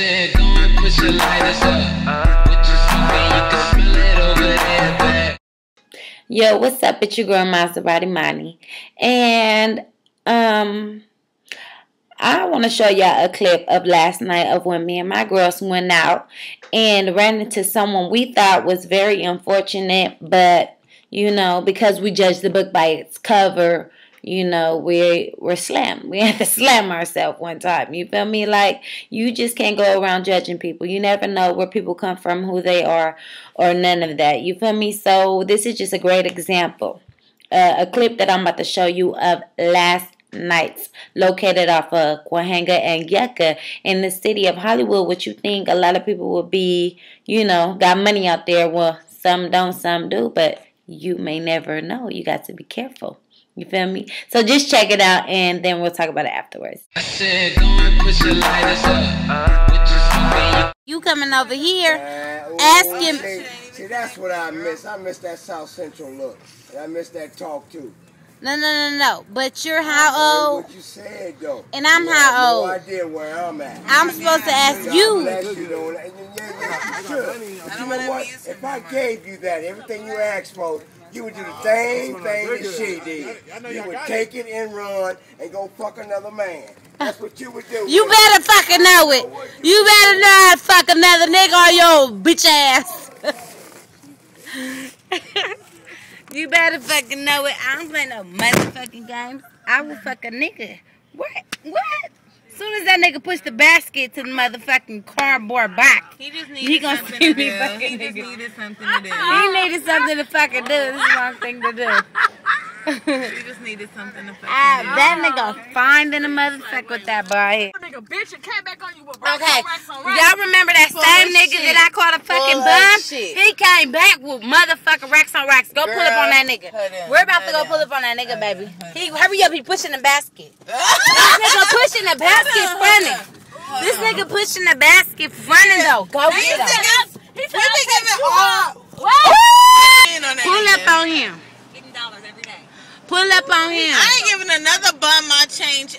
said, go and your lighters up. Smoking, you can smell it over there. Yo, what's up? It's your girl Maserati Money. And um I want to show y'all a clip of last night of when me and my girls went out and ran into someone we thought was very unfortunate, but you know, because we judge the book by its cover, you know, we we're slammed. We had to slam ourselves one time. You feel me? Like you just can't go around judging people. You never know where people come from, who they are, or none of that. You feel me? So this is just a great example. Uh, a clip that I'm about to show you of last nights located off of Cahuenga and Yucca in the city of Hollywood, which you think a lot of people will be, you know, got money out there. Well, some don't, some do, but you may never know. You got to be careful. You feel me? So just check it out and then we'll talk about it afterwards. I said, go and put your lighters up. With you You coming over here Uh, ooh, asking See, see, that's what I miss. I miss that South Central look. And I miss that talk too. No, no, no, no. But you're I how heard old? What you said though. And I'm You how have old? No idea where I'm at. I'm supposed to ask God you. bless you, though. And you- yeah, yeah, you should. But you know what? If I gave you that, everything you asked for, you would do the same thing that she did. You would take it and run and go fuck another man. That's what you would do. You better fucking know it. You better know how to fuck another nigga on your bitch ass. you better fucking know it. I don't play no motherfucking games. I will fuck a nigga. What? What? Soon as that nigga push the basket to the motherfucking cardboard box, He just He needed gonna something see to me do. fucking He just nigga. needed something to do. he needed something to fucking do. This is the wrong thing to do. He just needed something to fucking Ah, do. that nigga fine in the motherfucker with that boy. Nigga, bitch, and came back on you with Okay, racks on y'all remember that Full same nigga shit. that I called a fucking Full of bum? shit. He came back with motherfucking racks on racks. Go pull up on that nigga. hold on, We're about to go hold pull up on that nigga, Hold baby. on, He hurry up, he pushing the basket. this nigga pushing the basket running. This nigga pushing the basket running though. Go get think him. it's- you think it's all in on that Pull nigga. up on him. Pull up on him. I ain't giving another bum my change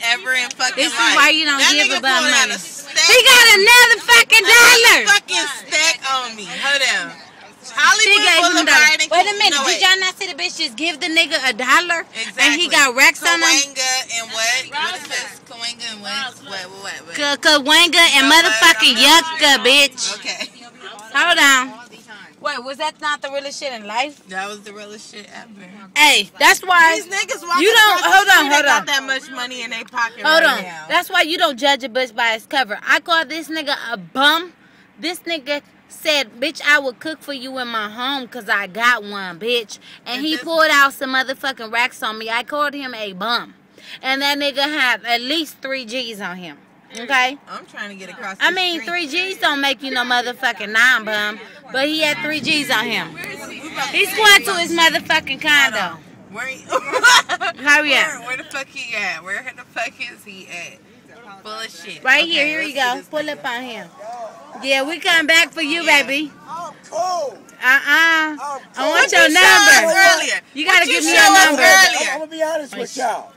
ever in This is why you don't that give nigga a bum pulled money. a stack He got another fucking dollar. fucking stack on me. Hold on. Hollywood She gave him a Boulevard Wait a minute, No, did y'all not see the bitch just give the nigga a dollar? Exactly. And he got racks on him? Cahuenga and what? What is this? Cahuenga and what? What, what, what? what? Ka- Cahuenga and motherfucking Yucca, bitch. Okay. Hold on. Wait, was that not the realest shit in life? That was the realest shit ever. Hey, that's why. These niggas walking You don't- across the hold on, got that much money in their pocket Hold right on. now. That's why you don't judge a bitch by its cover. I call this nigga a bum. This nigga said, bitch, I would cook for you in my home because I got one, bitch. And he pulled out some motherfucking racks on me. I called him a bum. And that nigga had at least three G's on him. Okay? I'm trying to get across. I mean, three G's don't make you no motherfucking nine bum. But he had three G's on him. He's going to his motherfucking condo. Where? He, Hurry where, up. where the fuck he at? Where the fuck is he at? Full of shit. Right Okay, here, here you go. Pull up on him. Yeah, we come back for you, Yeah. baby. I'm cold. Uh-uh. I want your you showed us number. earlier? You gotta give me your number. earlier? I'm, gonna be honest with y'all.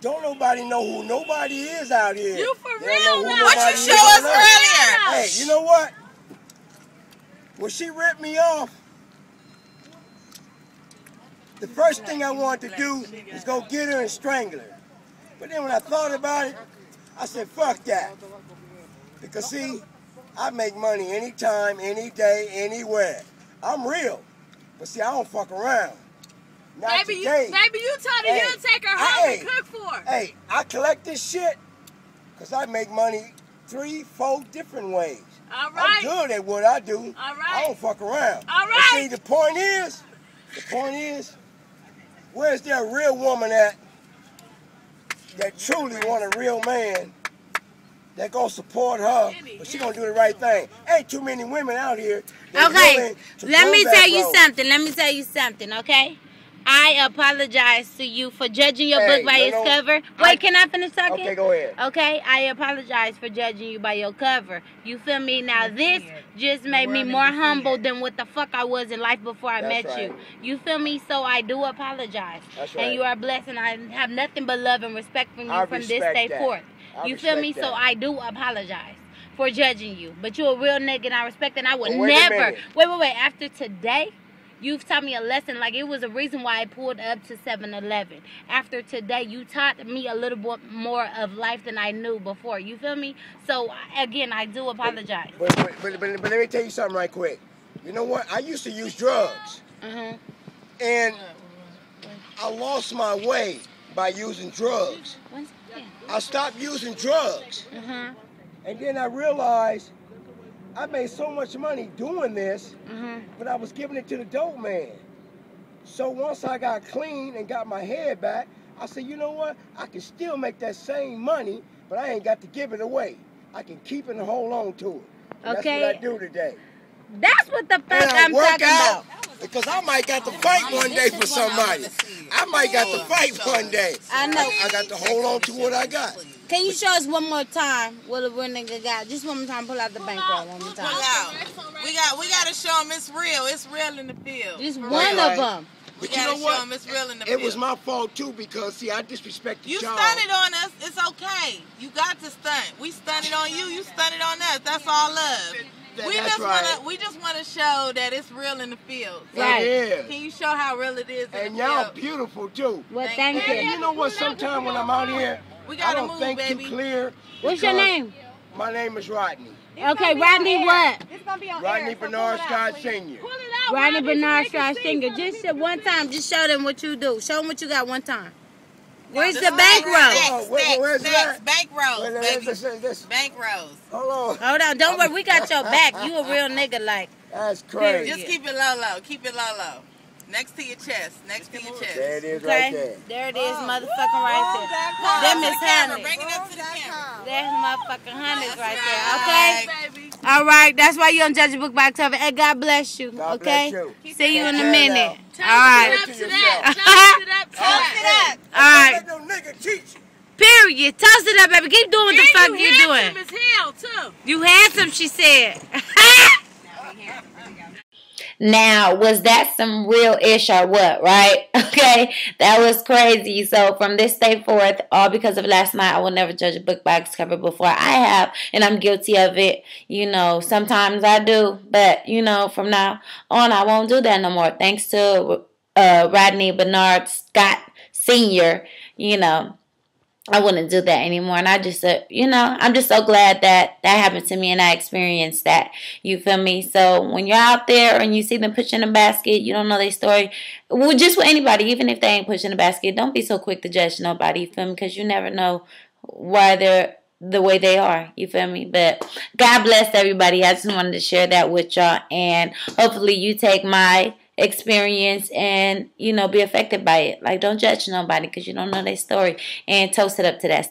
Don't nobody know who nobody is out here. You for real now? What you show us earlier? Hey, you know what? When she ripped me off, the first thing I wanted to do is go get her and strangle her. But then when I thought about it, I said, fuck that. Because see, I make money anytime, any day, anywhere. I'm real. But see, I don't fuck around. Not Baby, you, today. baby, you told her Hey, you'll take her home hey, and cook for her. Hey, I collect this shit because I make money three, four different ways. All I'm good at what I do. All I don't fuck around. All But see, the point is, the point is, where's that real woman at that truly want a real man that gonna support her, but she gonna do the right thing? Ain't too many women out here. that Okay, let me that tell you road. something. Let me tell you something, okay? I apologize to you for judging your Hey, book by no, its no. cover. Wait, I- can I finish talking? Okay, go ahead. Okay, I apologize for judging you by your cover. You feel me? Now this just made me more is defeated. humble than what the fuck I was in life before I That's met you. right. You feel me? So I do apologize. That's right. And you are blessed and I have nothing but love and respect from you I from this day that. forth. I You feel me? respect So. I do apologize for judging you. But you're a real nigga and I respect it. And I would Well, wait never. minute. Wait, wait, wait. After today, you've taught me a lesson. Like it was a reason why I pulled up to 7-Eleven. After today, you taught me a little bit more of life than I knew before. You feel me? So again, I do apologize. But, but, but, but, but let me tell you something right quick. You know what? I used to use drugs, hmm and I lost my way by using drugs. I stopped using drugs, hmm and then I realized I made so much money doing this, hmm but I was giving it to the dope man. So once I got clean and got my head back, I said, you know what? I can still make that same money, but I ain't got to give it away. I can keep it and hold on to it. And Okay. That's what I do today. That's what the fuck I'm work talking out about. Because I might got to fight one day for somebody. I might got to fight one day. I know. I got to hold on to what I got. Can you show us one more time what a real nigga got? Just one more time. Pull out the bankroll one more Pull time. out. We got we gotta show them it's real. It's real in the field. Just For one real. of them. We But you gotta know what? them it's real in the It field. was my fault too because see I disrespected You y'all. stunted on us. It's okay. You got to stunt. We stunted on you. You stunted on us. That's all love. That- we that's just right. wanna we just wanna show that it's real in the field. So Right. It Can is. you show how real it is in And the y'all field? beautiful too. Well, Thank thank you. And you. you know what? Sometimes when I'm out here, We I gotta don't move, think baby. too clear. What's your name? My name is Rodney. Okay, Rodney what? Rodney Bernard Scott Sr. Rodney Bernard Scott Senior. Just one time. Just show them what you do. Show them what you got one time. Where's the bankroll? Oh, where- Stacks, where's stacks, that? bank rolls, baby. listen, listen. Bank rolls. Hold on. Hold on. Don't worry. We got your back. You a real nigga. Like That's crazy. Just keep it low, low. Keep it low, low. Next to your chest. Next to your chest. There it is okay. right there. There it is, oh, motherfucking right there. Hold Them up to is the honey. Bring it up to the camera. There's motherfucking hundreds That's right right. there. Okay. Baby. All right. That's why you on Judge a Book by October. And God bless you. God okay. bless you. See you in a minute. now. All right. Take care of yourself. Toast it up. Toast it up. All right. Let no nigga teach you. Period. Toss it up, baby. Keep doing what the fuck you doing. as hell, too. You handsome, she said. Now, was that some real ish or what, right? Okay, that was crazy. So, from this day forth, all because of last night, I will never judge a book by its cover before I have, and I'm guilty of it. You know, sometimes I do, but you know, from now on, I won't do that no more. Thanks to uh, Rodney Bernard Scott Sr., you know, I wouldn't do that anymore. And I just, uh, you know, I'm just so glad that that happened to me and I experienced that. You feel me? So when you're out there and you see them pushing a basket, you don't know their story. Well, just with anybody, even if they ain't pushing a basket, don't be so quick to judge nobody. You feel me? Because you never know why they're the way they are. You feel me? But God bless everybody. I just wanted to share that with y'all. And hopefully you take my experience and, you know, be affected by it. Like, don't judge nobody because you don't know their story. And toast it up to that